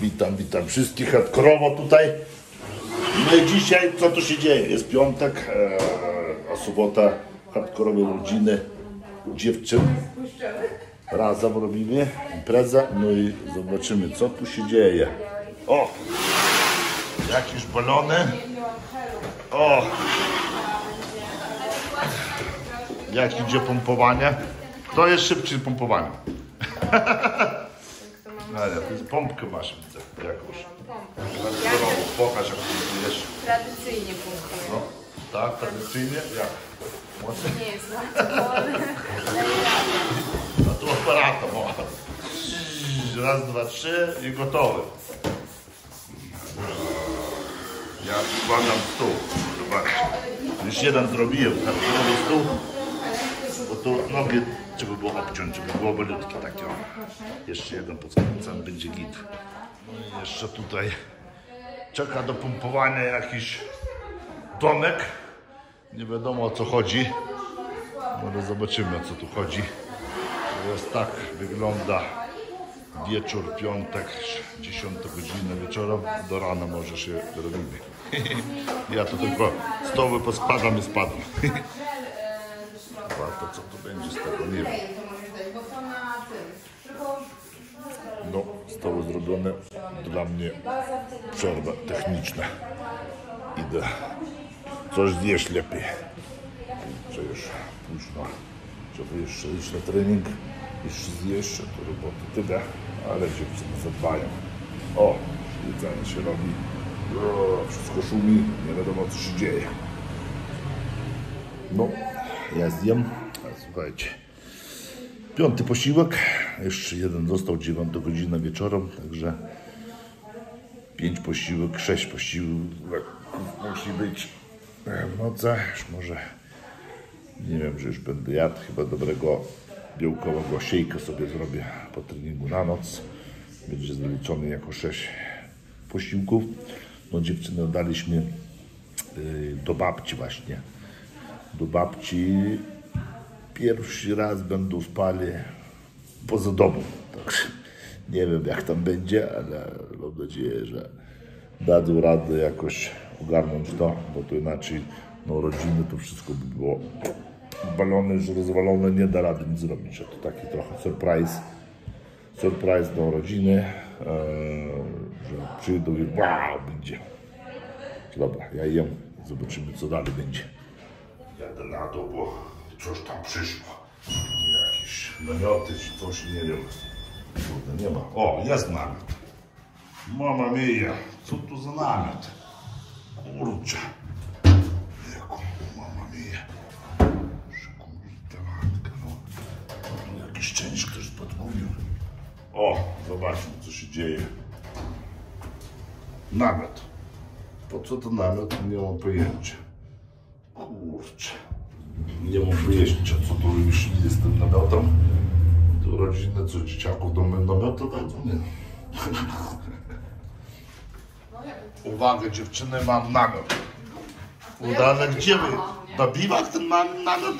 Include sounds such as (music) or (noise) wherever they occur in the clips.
Witam, witam wszystkich hardkorowo tutaj. No i dzisiaj co tu się dzieje? Jest piątek, e, a sobota hardkorowe rodziny dziewczyn. Razem robimy imprezę, no i zobaczymy co tu się dzieje. O! Jakieś balony. O! Jak idzie pompowanie? Kto jest szybciej pompowaniu? (laughs) Ale to jest pompkę masz, widzę, jakąś. Hardkorowo, pokaż jak to jest. Tradycyjnie punktuję. No, tak, tradycyjnie? Jak? Mocno? Nie jest łatwo, ale radę. No tu aparatem, o. Raz, dwa, trzy i gotowy. Ja składam stół. Zobaczcie. Już jeden zrobiłem, hardkorowy stół. Bo tu nogi trzeba było obciąć, żeby było malutkie takie. o. Jeszcze jeden podkręcam, będzie git. No i jeszcze tutaj czeka do pompowania jakiś domek. Nie wiadomo o co chodzi. Ale zobaczymy o co tu chodzi. To jest tak wygląda wieczór, piątek, 10 godzina wieczorem. Do rana może się robimy. (laughs) Ja tu tylko stoły pospadam i spadam. (laughs) To co to będzie z tego, nie wiem. No, zostało zrobione dla mnie przerwa techniczna. Idę coś zjeść lepiej. Już późno, żeby jeszcze iść na trening, jeszcze zjeść, to roboty tyle, ale dziewczyny zadbają. O, jedzenie się robi, o, wszystko szumi, nie wiadomo co się dzieje. No, ja zjem, słuchajcie, piąty posiłek, jeszcze jeden został, dziewiąta godzina wieczorem, także pięć posiłek, sześć posiłek musi być. W nocy, już może nie wiem, że już będę jadł, chyba dobrego białkowego siejka sobie zrobię po treningu na noc, będzie zaliczony jako sześć posiłków, no dziewczyny oddaliśmy y, do babci właśnie, do babci pierwszy raz będą spali poza domem. Także nie wiem jak tam będzie, ale mam nadzieję, że dadzą radę jakoś ogarnąć to, bo to inaczej no rodziny to wszystko by było balony już rozwalone, nie da rady nic zrobić. To taki trochę surprise. Surprise do rodziny, eee, że przyjdą i wow, będzie. Dobra, ja jem, zobaczymy co dalej będzie. Jadę na to, bo coś tam przyszło. Jakieś namioty czy coś, nie wiem. Kurde, nie ma. O, jest namiot. Mama mia, co tu za namiot? Kurczę. Jaku, mama mia. Kurde matka, no. jakiś część ktoś podgubił. O, zobaczmy co się dzieje. Namiot. Po co to namiot? Nie mam pojęcia. Kurczę. Nie mam pojęcia, co tu wymyślili z tym namiotem. Tu rodziny, co dzieciaków do namiotu dadzą, nie? Uwaga dziewczyny, mam namiot. Udane, gdzie wy? Na biwak ten nam- namiot?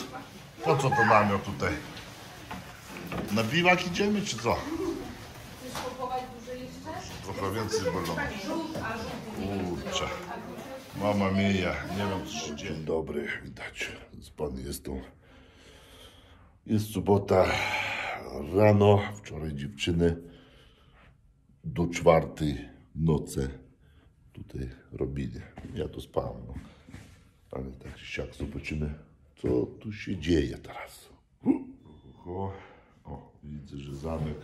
Po co to namiot tutaj? Na biwak idziemy, czy co? Trochę więcej balonów. Kurczę. Mama mia, nie wiem co się dzieje. Dobry, widać. Pan jest tu. Jest sobota rano. Wczoraj dziewczyny do czwartej nocy tutaj robili. Ja tu spałem. No. Ale tak siak zobaczymy, co tu się dzieje teraz. O, o, widzę, że zamek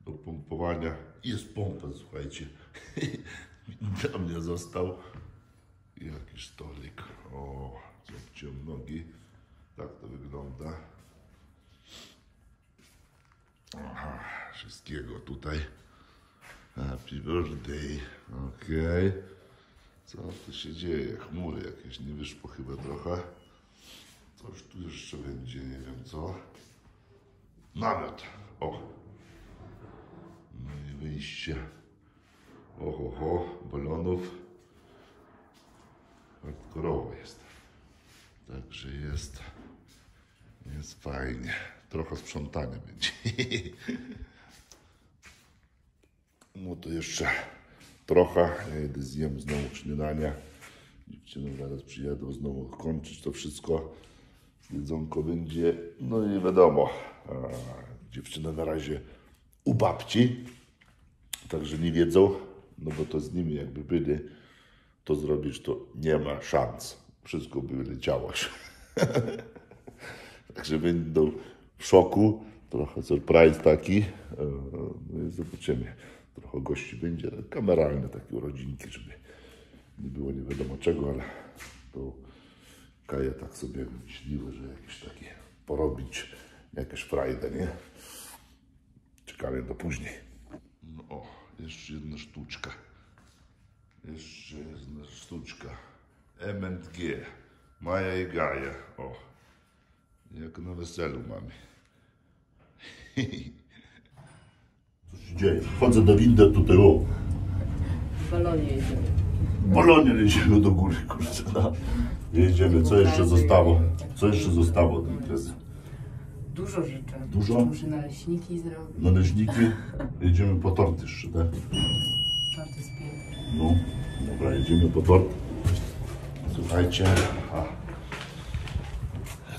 do pompowania. Jest pompa, słuchajcie. (laughs) Dla mnie został jakiś stolik. O, zobaczyłem nogi. Tak to wygląda. Aha, wszystkiego tutaj. Happy birthday. Okej. Co tu się dzieje? Chmury jakieś nie wyszło chyba trochę. Coś tu jeszcze będzie, nie wiem co. Namiot. O. No i wyjście. Oho, ho, balonów. Hardkorowo jest. Także jest. Jest fajnie. Trochę sprzątania będzie. (laughs) No to jeszcze trochę. Ja idę zjem znowu śniadania. Dziewczyny zaraz przyjadą znowu kończyć to wszystko. Jedzonko będzie. No i wiadomo, a, dziewczyny na razie u babci. Także nie wiedzą, no bo to z nimi jakby byli, to zrobić to nie ma szans. Wszystko by leciało. (laughs) Także będą w szoku. Trochę surprise taki. E, No i zobaczymy. Trochę gości będzie. Kameralne takie urodzinki, żeby nie było nie wiadomo czego, ale to Kaja tak sobie myśliła, że jakieś takie porobić jakieś frajdę, nie? Czekamy do później. No jeszcze jedna sztuczka. Jeszcze jedna sztuczka. M&G. Maja i Gaja. O, jak na weselu mamy. (laughs) Co się dzieje? Wchodzę do windy tutaj, o. W balonie jedziemy. Bolonie jedziemy do góry, kurczę. No. Jedziemy. Co jeszcze zostało? Co jeszcze zostało od imprezy? Dużo życzę. Dużo? Muszę naleśniki zrobić. Należniki. Jedziemy po tort jeszcze, tak? Tort jest piękny. No, dobra, jedziemy po tort. Słuchajcie,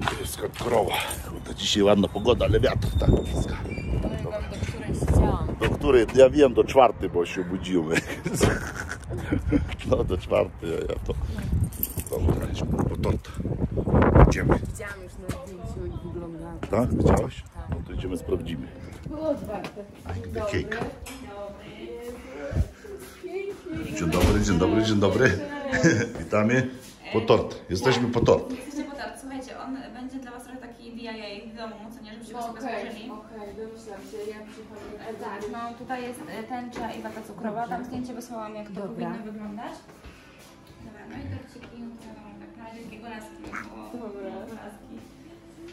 to jest krowa. Kurde, dzisiaj ładna pogoda, ale wiatr tak bliska. Do której chciałam. Do której, ja wiem, do czwarty, bo się obudziły. No, do czwarty, ja, to... Dobra, jedziemy po tort. Idziemy. Widziałam już na zdjęciu i wygląda. Tak? Widziałeś? No to idziemy, sprawdzimy. Było otwarte. The cake. Dzień dobry, dzień dobry, dzień dobry. (laughs) Witamy po tort. Jesteśmy po tort. Jesteście po tort. Słuchajcie, on będzie dla Was trochę taki DIY w domu, co nie, żebyście go sobie złożyli. okej, domyślam się, ja przychodzę. E, Tak, no tutaj jest e, tęcza i wata cukrowa. Tam zdjęcie wysłałam, jak to Dobra. powinno wyglądać. Dobra, no i torciki, no, tak na razie takie golaski. bo- Dobra. Golaski.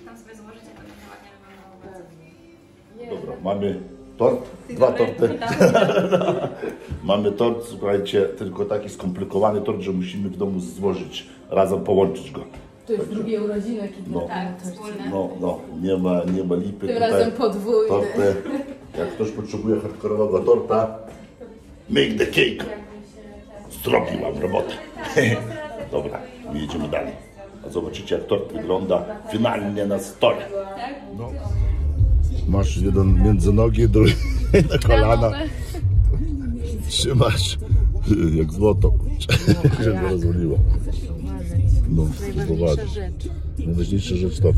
Tam sobie złożycie, to będzie ładnie wyglądało. Dobra, mamy tort, dwa torty. (laughs) Mamy tort, słuchajcie, tylko taki skomplikowany tort, że musimy w domu złożyć, razem połączyć go. To jest drugie urodziny, kiedy No. Tak, wspólne. No, no, nie ma, nie ma lipy. Tym razem podwójny. Torty. Jak ktoś potrzebuje hardkorowego torta, make the cake. Zrobiłam robotę. (laughs) Dobra, my jedziemy dalej. A zobaczycie, jak tort wygląda finalnie na stole. No. Masz jeden między nogi, drugi (laughs) na kolana. Trzymasz jak złoto. się rozwaliło. No, Najważniejsza rzecz. Najważniejsza rzecz to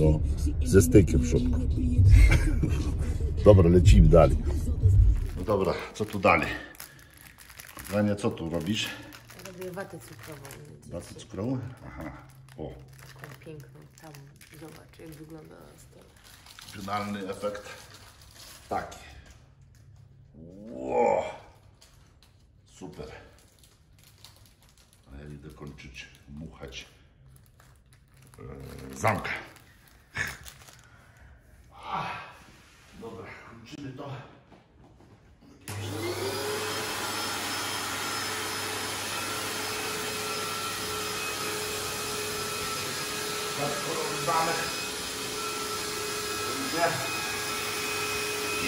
no, ze stykiem w środku. (laughs) Dobra, lecimy dalej. No dobra, co tu dalej? Wania, co tu robisz? Robię watę cukrową. Batę cukrową? Aha. O, Taką piękną. Tam zobacz, jak wygląda. Finalny efekt taki. Ło! Super. A ja idę kończyć, muchać e, zamkę. Ah, Dobra, kończymy to. Hardkorowy zamek.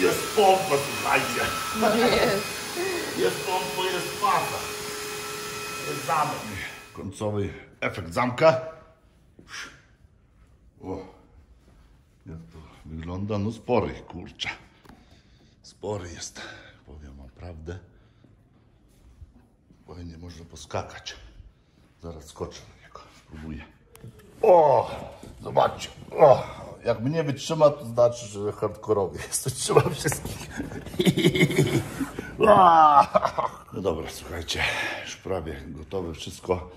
Jest pompa, słuchajcie. Jest. Jest pompa, jest faza. Jest zamek. Końcowy efekt zamka. O, jak to wygląda? No spory, kurczę. Spory jest, powiem wam prawdę. Fajnie można poskakać. Zaraz skoczę na niego, spróbuję. O, zobaczcie. O, jak mnie wytrzyma, to znaczy, że hardkorowy (laughs) jest. To trzyma wszystkich. (laughs) (laughs) No dobra, słuchajcie, już prawie gotowe wszystko.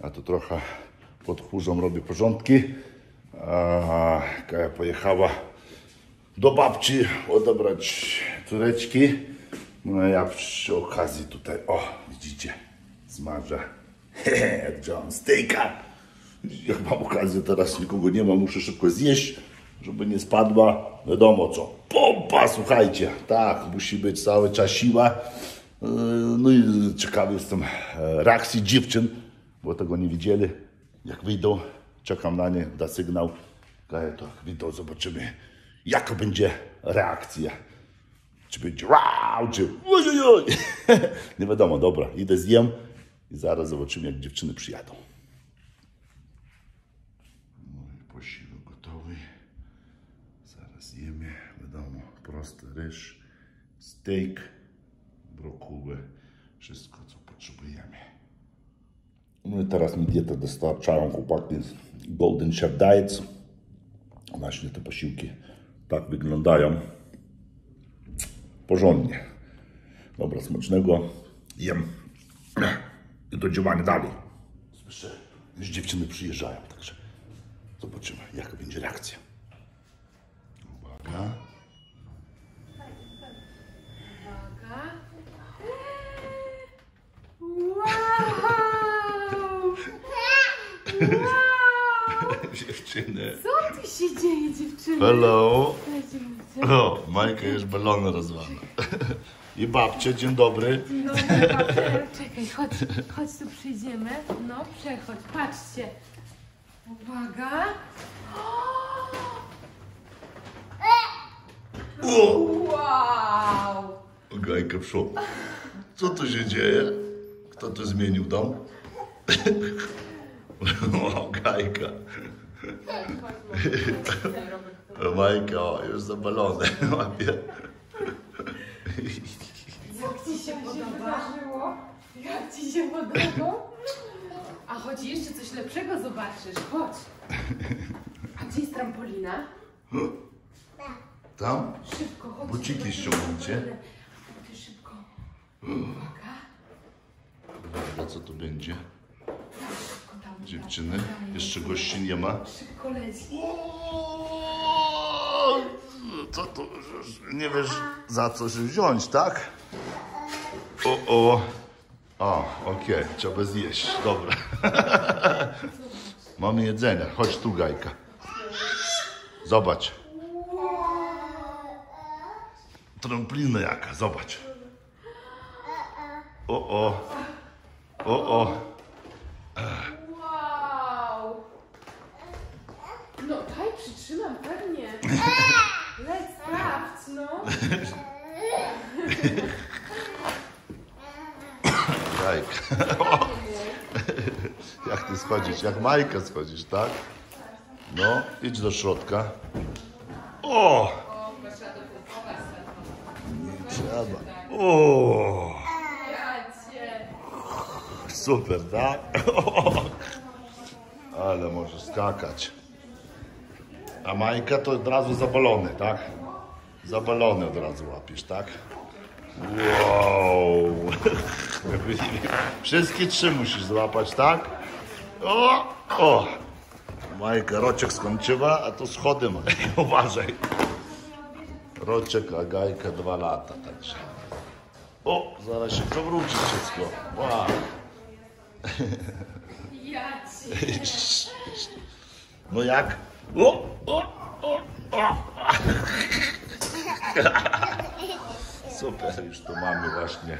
Ja tu trochę podchórzą, robię porządki. A Kaja pojechała do babci odebrać córeczki. No ja przy okazji tutaj, o, widzicie, smażę jak John steaka. Jak mam okazję, teraz nikogo nie ma, muszę szybko zjeść, żeby nie spadła. Wiadomo co, pompa, słuchajcie, tak, musi być cały czas siła. Yy, No i ciekawy jestem e, reakcji dziewczyn, bo tego nie widzieli. Jak wyjdą, czekam na nie, da sygnał. To jak wyjdą, zobaczymy, jaka będzie reakcja. Czy będzie wow, czy. (laughs) Nie wiadomo, dobra, idę zjem i zaraz zobaczymy, jak dziewczyny przyjadą. No i posiłek gotowy. Zaraz jemy, wiadomo, prosty ryż, steak, brokuły, wszystko, co potrzebujemy. No i teraz mi dietę dostarczają chłopaki z Golden Chef Diets. Właśnie te posiłki tak wyglądają. Porządnie. Dobra, smacznego. Jem. I do działania dalej. Słyszę, już dziewczyny przyjeżdżają, także zobaczymy, jaka będzie reakcja. Uwaga. Wow! (laughs) Dziewczyny. Co tu się dzieje, dziewczyny? Hello. O, Majka już balony rozwala. (laughs) I babcie, dzień dobry. No, patrzę. Czekaj, chodź, chodź tu przyjdziemy. No, przechodź, patrzcie. Uwaga. O, Wow! Gajka w. Co tu się dzieje? Kto tu zmienił dom? (laughs) (laughs) O, Gajka. (laughs) Majka, o, już zapalone. (laughs) Łapie. Jak ci się wydarzyło? Jak ci się podobało? A chodź jeszcze coś lepszego zobaczysz. Chodź. A gdzie jest trampolina? Tam? Szybko, chodź. Buciki ściągnijcie. szybko. Uwaga. Uwaga, co tu będzie? Dziewczyny, jeszcze gości nie ma. Co tu? Nie wiesz za co się wziąć, tak? O, o. O, okej, trzeba zjeść. Dobra. (laughs) Mamy jedzenie. Chodź tu, Gajka. Zobacz. Tramplina jaka, zobacz. O, o. O, o. Wow! Leć, sprawdź, no. Jajka. (laughs) Jak ty schodzisz? Jak Majka schodzisz, tak? No, idź do środka. O! Nie trzeba. O! Super, tak? (laughs) Ale możesz skakać. A Majka to od razu zabalony, tak? Zabalony od razu łapiesz, tak? Wow! (laughs) Wszystkie trzy musisz złapać, tak? O! O! Majka roczek skończyła, a to schody ma. (laughs) Uważaj. Roczek, a Gajka dwa lata, także. O! Zaraz się przewróci wszystko. Wow! Ja cię. (laughs) No jak? O. Super, już tu mamy właśnie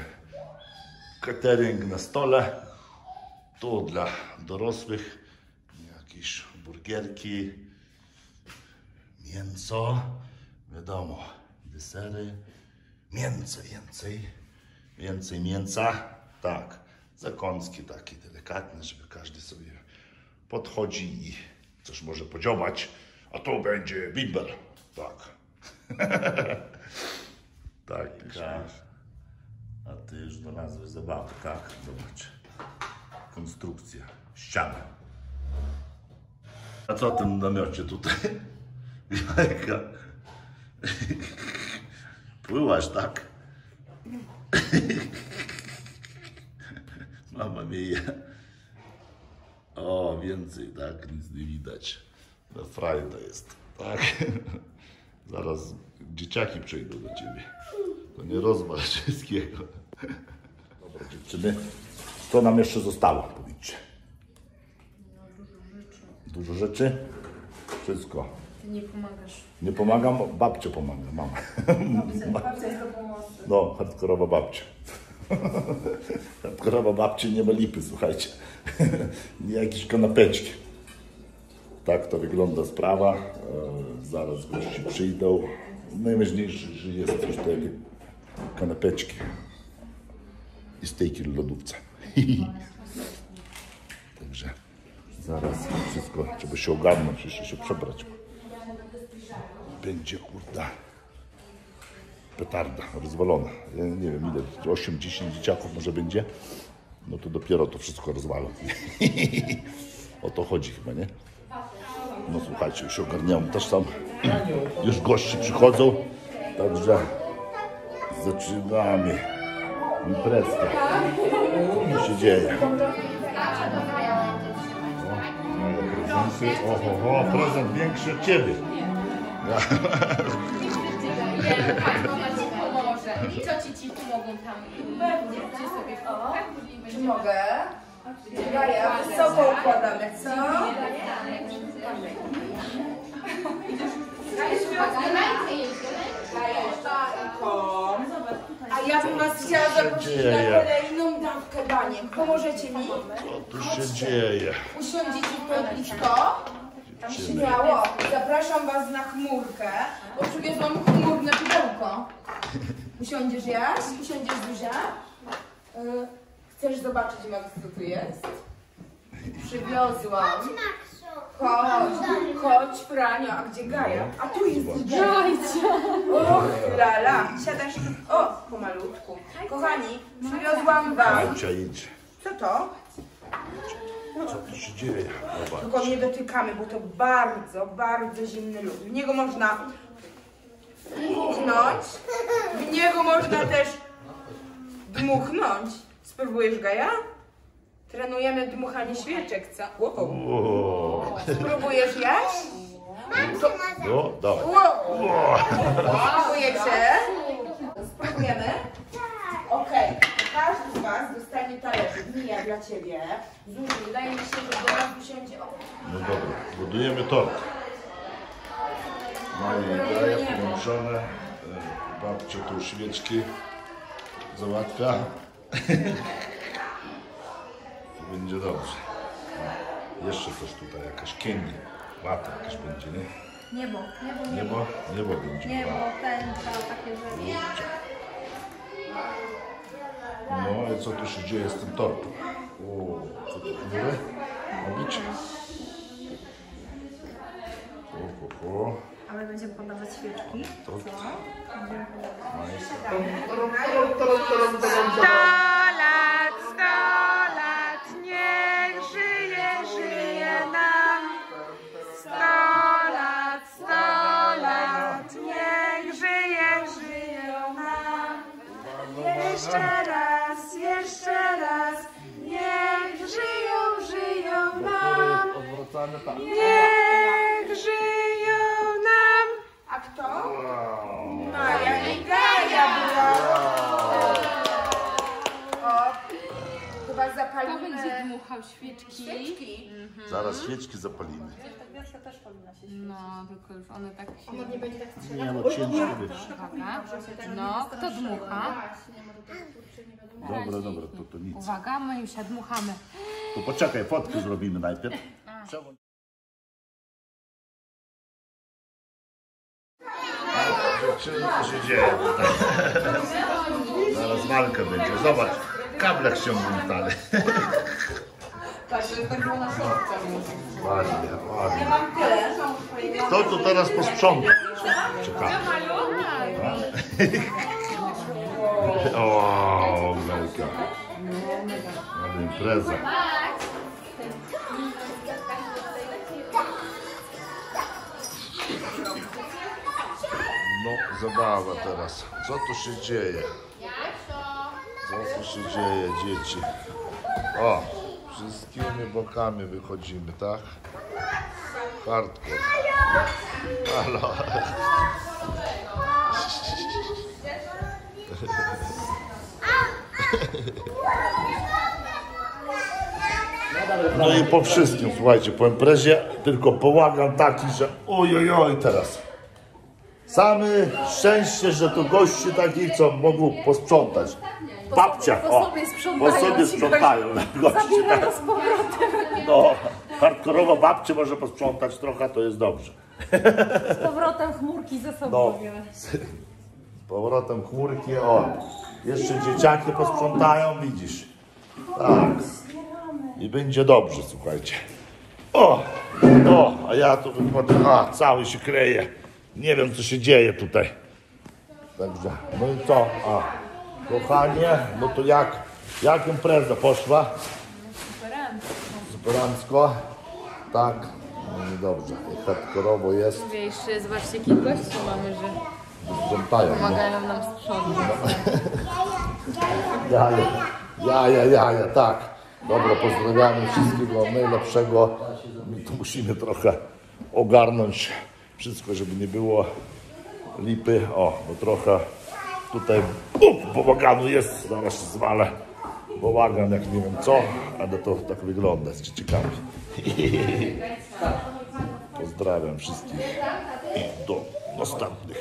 catering na stole. Tu dla dorosłych. Jakieś burgierki, mięso, wiadomo, desery, mięso więcej, więcej mięsa, tak, zakąski takie delikatne, żeby każdy sobie podchodzi i coś może podziałać, a to będzie bimber, tak. (laughs) tak. A ty już znalazłeś zabawę, tak? Zobacz. Konstrukcja, ściana. A co w tym namiocie tutaj? (laughs) Jajka. (laughs) Płyłaś, tak? Mama mija. O, więcej, tak? Nic nie widać. Frajda jest, tak? (laughs) Zaraz dzieciaki przyjdą do ciebie. To nie rozwal wszystkiego. Dobra, dziewczyny. Co nam jeszcze zostało, powiedzcie? Dużo rzeczy? Wszystko. Ty nie pomagasz. Nie pomagam, babcia pomaga, mama. Babcia (laughs) jest do pomocy. No, hardkorowa babcia. (laughs) hardkorowa babcia nie ma lipy, słuchajcie. nie jakieś kanapeczki. Tak to wygląda sprawa. E, zaraz gości przyjdą. Najważniejsze, że jest coś tego kanapeczki i stejki w lodówce. (laughs) Także zaraz wszystko, trzeba się ogarnąć, jeszcze się przebrać. Będzie kurde petarda rozwalona. Ja nie wiem ile, 8-10 dzieciaków może będzie. No to dopiero to wszystko rozwalą. (laughs) o to chodzi chyba, nie? No słuchajcie, już ogarniałem też tam. Już gości przychodzą. Także zaczynamy imprezkę. Co się dzieje? O, prezenty. Oho, ho, prezent większy od ciebie. I cioci ci pomogą tam. Gdzie sobie w Mogę? Gaja, wysoko układamy, co? A ja bym was chciała zaprosić na dzieje? kolejną dawkę baniek. Pomożecie mi? Co tu się dzieje? Usiądziecie to i to? Śmiało. Zapraszam was na chmurkę, bo przywiozłam chmurne pudełko. Usiądziesz Jaś? Usiądziesz Zuzia? Y, Chcesz zobaczyć Max, co tu jest? Przywiozłam. Chodź, chodź Franio, a gdzie Gaja? A tu jest Gaja. Och, lala. Siadasz. O, pomalutku. Kochani, przywiozłam wam. Babcia idź. Co to? Co tu się dzieje? Zobacz. Tylko nie dotykamy, bo to bardzo, bardzo zimny lód. W niego można dmuchnąć. W niego można też dmuchnąć. Spróbujesz Gaja? Trenujemy dmuchanie świeczek, co? Wow. Spróbujesz Jaś? no, dawaj. Wow. Spróbujecie? Spróbujemy? Okej. Każdy z Was dostanie talerzyk. Mija dla Ciebie. Zuzi, wydaje mi się, że do nas usiądzie. O, No dobra, budujemy tort. Moje jaja połączone. e, Babcia tu świeczki załatwia. To będzie dobrze. Jeszcze coś tutaj, jakaś kięgi. Łata jakaś będzie, nie? Niebo, niebo, Niebo? Niebo będzie. niebo, tęcza, takie rzeczy. No i co tu się dzieje z tym tortem? O, co tu chmury? Robić? O, o, o. A my będziemy podawać świeczki. Tort. Sto lat, Jeszcze raz, jeszcze raz, niech żyją, żyją nam. Tak. Niech żyją nam. A kto? Maja i Gaja była. O, chyba Kto zapalimy będzie dmuchał świeczki? świeczki. Zaraz świeczki zapalimy. No, tylko już one tak się... Nie no, ciężko wiesz. Uwaga. No, kto dmucha? Dobra, dobra, to, to nic. Uwaga, my już dmuchamy. To poczekaj, fotkę zrobimy najpierw. Czemu- Dziewczyny, co się dzieje tutaj? Zaraz walka będzie. Zobacz, kable ściągną dalej. (laughs) Ładnie, ładnie. Kto tu teraz posprząta? Czekamy. O, Melka. Ale impreza. No, zabawa teraz. Co tu się dzieje? Co się dzieje, dzieci? O, wszystkimi bokami wychodzimy, tak? Hardcore. Halo. No i po wszystkim, słuchajcie, po imprezie tylko połagan taki, że oj, oj, oj teraz. Same szczęście, że tu gości takich, co mogą posprzątać. Babcia, po o, sobie sprzątają po sobie sprzątają. Tak. z powrotem. No, hardkorowo babcie może posprzątać trochę, to jest dobrze. Z powrotem chmurki ze sobą No. wziąć. Powrotem chmurki, o. Jeszcze dzieciaki posprzątają, widzisz. Tak. I będzie dobrze, słuchajcie. O, o, a ja tu wychodzę, a, cały się kreje. Nie wiem, co się dzieje tutaj. Także, no i co? A, kochanie, no to jak, jak impreza poszła? Superancko. Tak, no i dobrze. I hardkorowo jest, Mówię jeszcze, zobaczcie, jakich gości mamy, że sprzątają. No. pomagają nam sprzątać. Jaja, jaja, jaja, tak. Dobra, pozdrawiamy wszystkiego najlepszego. My tu musimy trochę ogarnąć wszystko, żeby nie było lipy. O, bo trochę tutaj bum, bałaganu jest, zaraz zwalę bałagan, jak nie wiem co, ale to tak wygląda, jest ciekawie. (laughs) Pozdrawiam wszystkich do następnych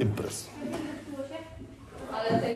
imprez.